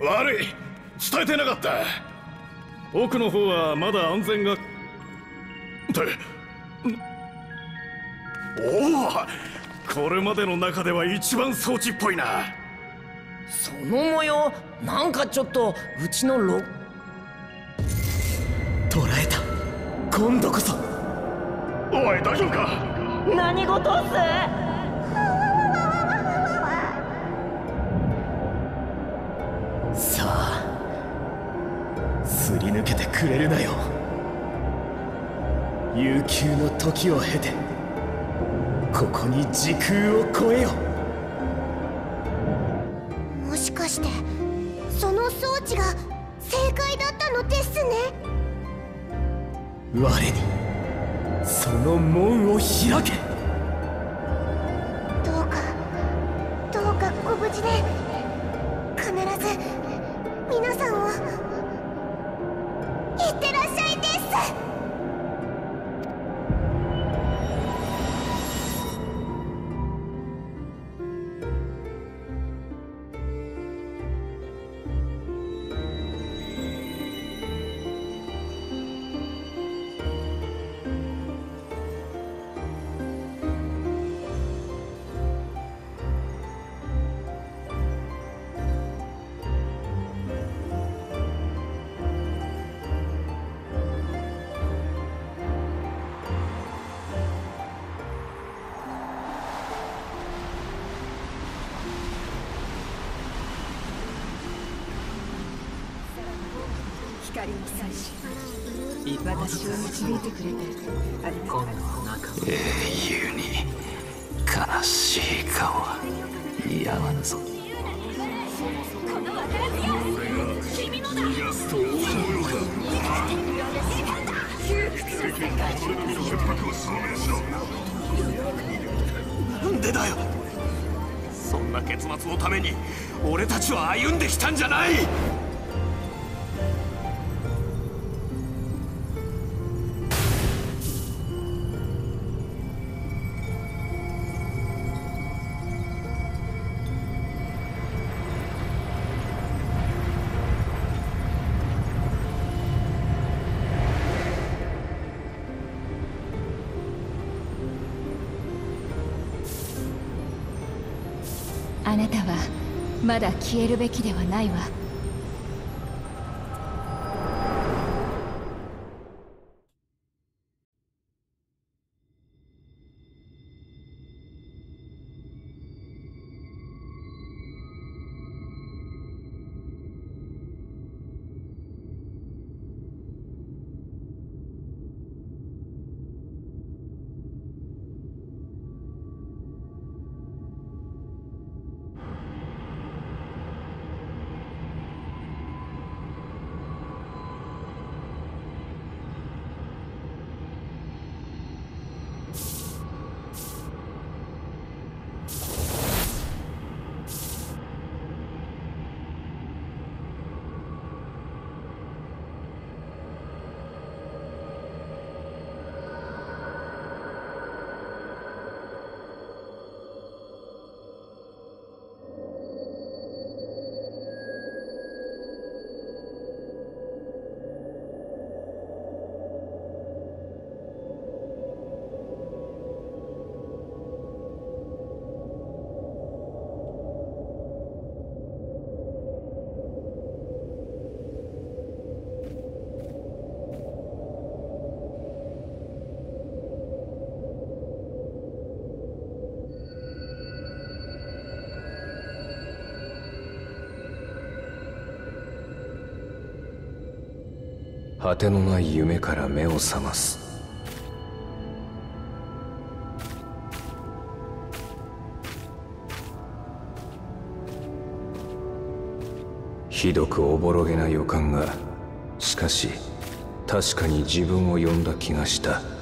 悪い。伝えてなかった。奥の方はまだ安全が。って。おおこれまでの中では一番装置っぽいな。その模様なんかちょっとうちのロ捕らえた。今度こそ。おい大丈夫か？何事っす？くれるなよ。悠久の時を経てここに時空を超えよ。もしかしてその装置が正解だったのですね？我にその門を開け光の祭司私を導いてくれてありがとう英雄に悲しい顔は似合わぬぞ。なんでだよ。そんな結末のために俺たちは歩んできたんじゃない。まだ消えるべきではないわ。果てのない夢から目を覚ます。ひどくおぼろげな予感がしかし確かに自分を呼んだ気がした。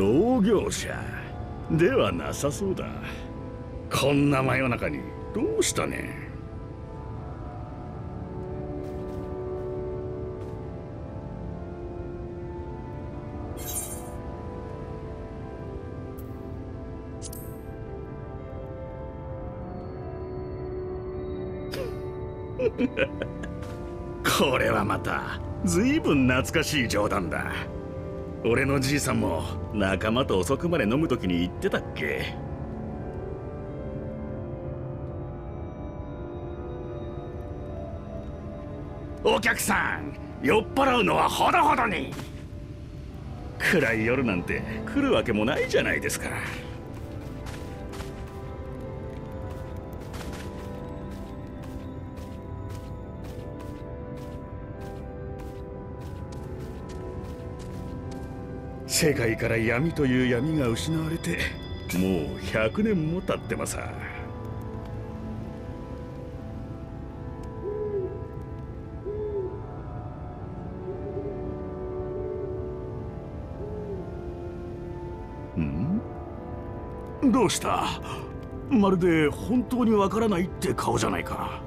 同業者ではなさそうだ。こんな真夜中に。どうしたね？これはまた随分懐かしい冗談だ。俺のじいさんも仲間と遅くまで飲む時に言ってたっけ？お客さん酔っ払うのはほどほどに。暗い夜なんて来るわけもないじゃないですか。世界から闇という闇が失われてもう100年も経ってまさん？どうした？まるで本当にわからないって顔じゃないか。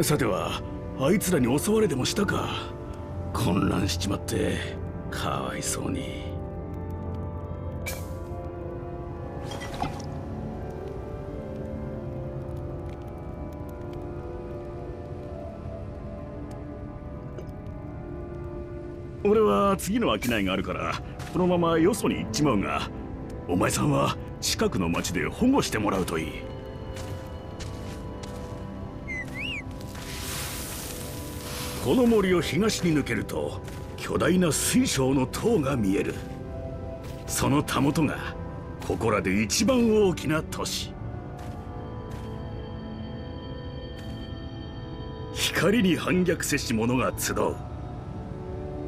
さてはあいつらに襲われでもしたか。混乱しちまってかわいそうに。俺は次の商いがあるからこのままよそに行っちまうがお前さんは近くの町で保護してもらうといい。この森を東に抜けると巨大な水晶の塔が見える。そのたもとがここらで一番大きな都市。光に反逆せし者が集う。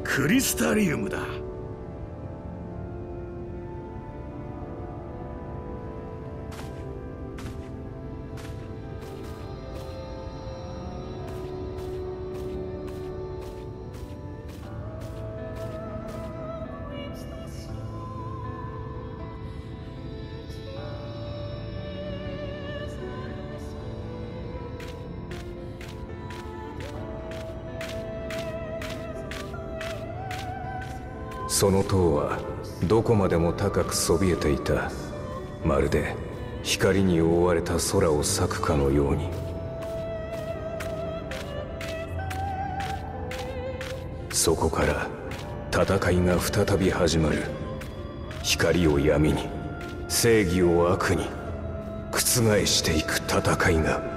クリスタリウムだ。その塔はどこまでも高くそびえていた。まるで光に覆われた空を裂くかのように。そこから戦いが再び始まる。光を闇に正義を悪に覆していく戦いが。